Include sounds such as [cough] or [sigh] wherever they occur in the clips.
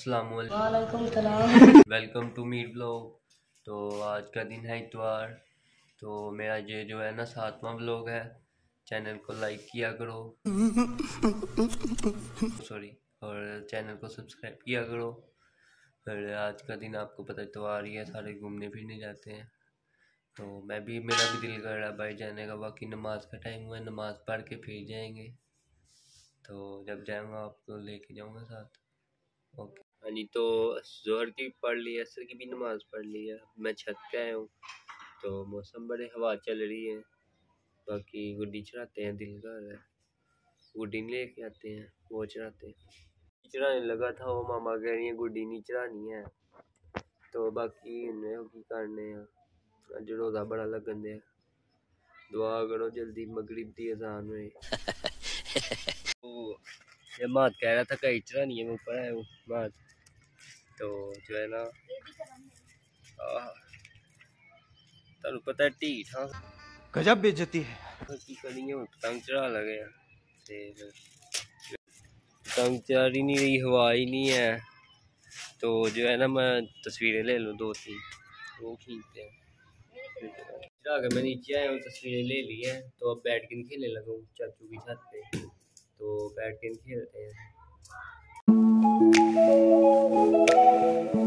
अस्सलाम वालेकुम welcome to meet blog तो आज का दिन है इतवार। तो मेरा ये जो है ना सातवां ब्लॉग है। चैनल को लाइक किया करो। सॉरी और चैनल को सब्सक्राइब किया करो। फिर आज का दिन आपको पता इतवार ही है सारे घूमने फिरने जाते हैं। तो मैं भी मेरा भी दिल कर रहा है भाई जाने का बाकी नमाज़ का टाइम हुआ है नमाज़ पढ़ के फिर जाएँगे। तो जब जाऊँगा आपको लेके जाऊँगा साथ। ओके हाँ जी तो जोहर की पढ़ ली है असर की भी नमाज़ पढ़ ली है। मैं छत पे आया हूँ तो मौसम बड़े हवा चल रही है। बाकी गुड्डी चढ़ाते हैं दिल रहा है। गुड्डी नहीं लेके आते हैं वो चढ़ाते हैं। चढ़ाने लगा था वो मामा कह रही है गुड्डी नहीं चढ़ानी है। तो बाकी इन्हें की करने हैं। अज रोज़ा बड़ा लगन दिया दुआ करो जल्दी मगरिब की अजान हुए। [laughs] ये मात कह रहा था कहीं चढ़ानी है मैं ऊपर आया हूँ मात। तो जो है ना तुम पता है ढीठ हाँ। गजब बेचती है। तो पतंग चढ़ा लगे पतंग चढ़ा ही नहीं रही हवा ही नहीं है। तो जो है ना मैं तस्वीरें ले लूँ दो तीन। वो खींचते हैं। चढ़ा के मैं नीचे आया हूँ तस्वीरें ले ली हैं। तो अब बैठ के खेलने लगा हूँ चाचू की छत पे। तो बैठ के खेलते हैं। Thank you.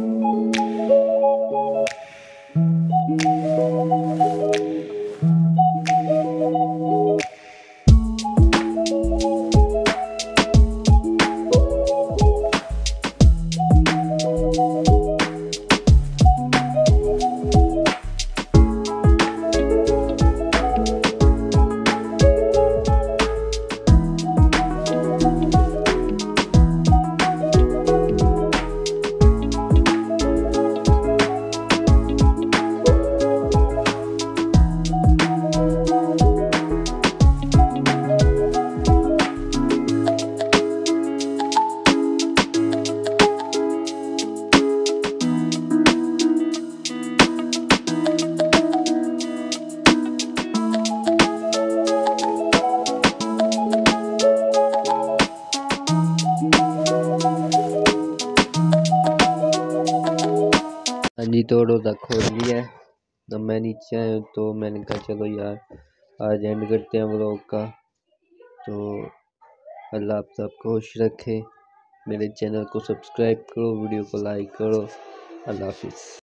जी तो रोज़ा खोल लिया है। तो मैं नीचे आया हूँ तो मैंने कहा, चलो यार, आज एंड करते हैं व्लॉग का। तो अल्लाह आप सबको खुश रखे। मेरे चैनल को सब्सक्राइब करो, वीडियो को लाइक करो। अल्लाह हाफिज़।